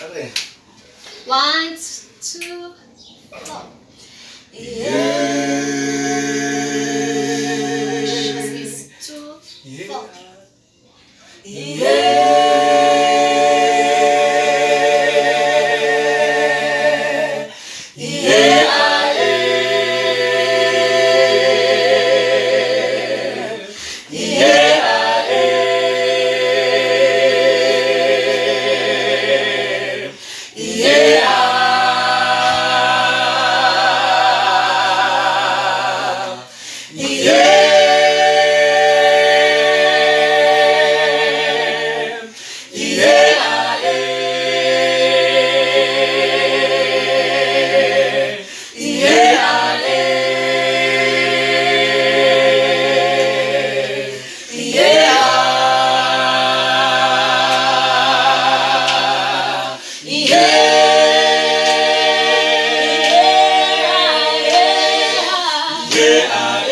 Are. One, two, four. Yes. Two, four.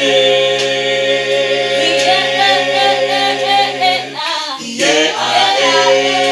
Dilinde, dilinde mzogaba.